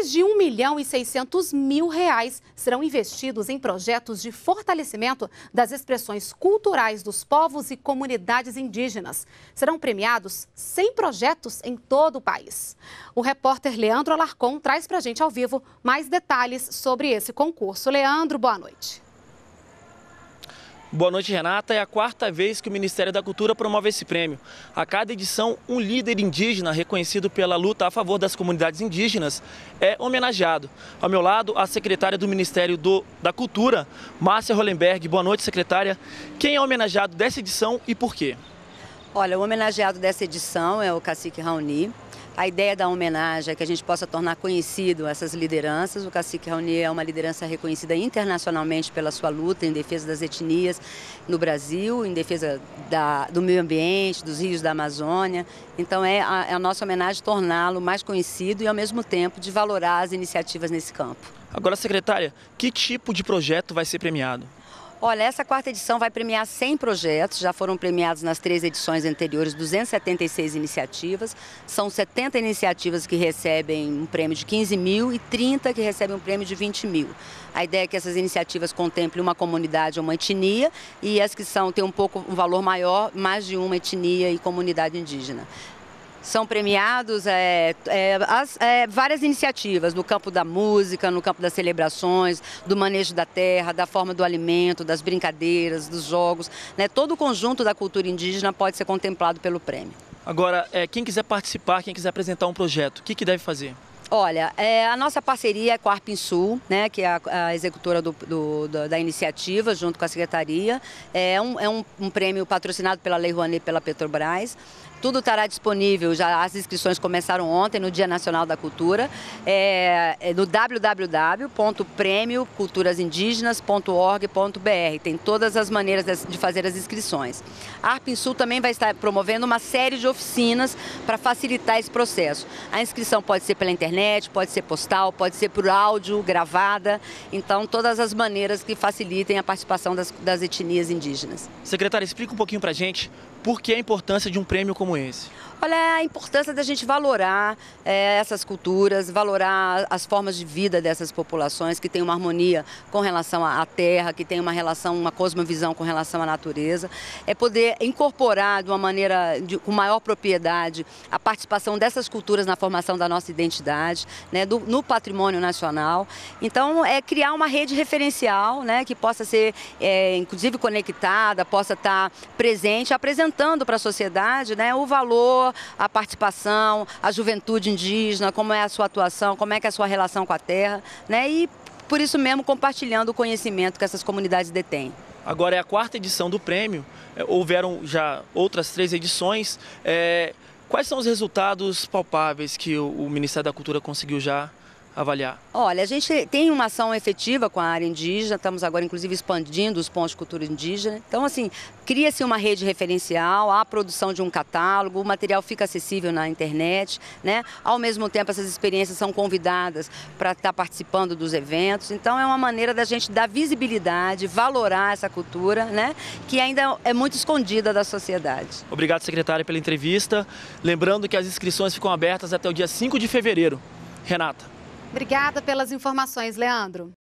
Mais de 1 milhão e 600 mil reais serão investidos em projetos de fortalecimento das expressões culturais dos povos e comunidades indígenas. Serão premiados 100 projetos em todo o país. O repórter Leandro Alarcon traz para a gente ao vivo mais detalhes sobre esse concurso. Leandro, boa noite. Boa noite, Renata. É a quarta vez que o Ministério da Cultura promove esse prêmio. A cada edição, um líder indígena reconhecido pela luta a favor das comunidades indígenas é homenageado. Ao meu lado, a secretária do Ministério do, da Cultura, Márcia Hollenberg. Boa noite, secretária. Quem é homenageado dessa edição e por quê? Olha, o homenageado dessa edição é o cacique Raoni. A ideia da homenagem é que a gente possa tornar conhecido essas lideranças. O cacique Raoni é uma liderança reconhecida internacionalmente pela sua luta em defesa das etnias no Brasil, em defesa da, do meio ambiente, dos rios da Amazônia. Então é a, é a nossa homenagem torná-lo mais conhecido e ao mesmo tempo de valorar as iniciativas nesse campo. Agora, secretária, que tipo de projeto vai ser premiado? Olha, essa quarta edição vai premiar 100 projetos, já foram premiados nas três edições anteriores 276 iniciativas. São 70 iniciativas que recebem um prêmio de 15 mil e 30 que recebem um prêmio de 20 mil. A ideia é que essas iniciativas contemplem uma comunidade ou uma etnia e as que são têm um pouco um valor maior, mais de uma etnia e comunidade indígena são premiados é, é, as, é, várias iniciativas no campo da música, no campo das celebrações, do manejo da terra, da forma do alimento, das brincadeiras, dos jogos. Né? Todo o conjunto da cultura indígena pode ser contemplado pelo prêmio. Agora, é, quem quiser participar, quem quiser apresentar um projeto, o que, que deve fazer? Olha, é, a nossa parceria é com a Arpinsul, né, que é a, a executora do, do, da iniciativa, junto com a Secretaria. É um, é um, um prêmio patrocinado pela Lei Rouanet pela Petrobras. Tudo estará disponível, já as inscrições começaram ontem, no Dia Nacional da Cultura, é, é no www.prêmioculturasindígenas.org.br. Tem todas as maneiras de fazer as inscrições. A Arpinsul também vai estar promovendo uma série de oficinas para facilitar esse processo. A inscrição pode ser pela internet, pode ser postal, pode ser por áudio, gravada. Então, todas as maneiras que facilitem a participação das, das etnias indígenas. Secretária, explica um pouquinho para a gente por que a importância de um prêmio como Olha, a importância da gente valorar é, essas culturas, valorar as formas de vida dessas populações que têm uma harmonia com relação à terra, que tem uma relação, uma cosmovisão com relação à natureza. É poder incorporar de uma maneira de, com maior propriedade a participação dessas culturas na formação da nossa identidade, né, do, no patrimônio nacional. Então, é criar uma rede referencial né, que possa ser, é, inclusive, conectada, possa estar presente, apresentando para a sociedade né, o valor a participação, a juventude indígena, como é a sua atuação, como é que é a sua relação com a terra, né? E por isso mesmo compartilhando o conhecimento que essas comunidades detêm. Agora é a quarta edição do prêmio, é, houveram já outras três edições. É, quais são os resultados palpáveis que o, o Ministério da Cultura conseguiu já avaliar? Olha, a gente tem uma ação efetiva com a área indígena, estamos agora inclusive expandindo os pontos de cultura indígena. Então, assim, cria-se uma rede referencial, há a produção de um catálogo, o material fica acessível na internet, né? Ao mesmo tempo, essas experiências são convidadas para estar participando dos eventos. Então, é uma maneira da gente dar visibilidade, valorar essa cultura, né? Que ainda é muito escondida da sociedade. Obrigado, secretária, pela entrevista. Lembrando que as inscrições ficam abertas até o dia 5 de fevereiro. Renata. Obrigada pelas informações, Leandro.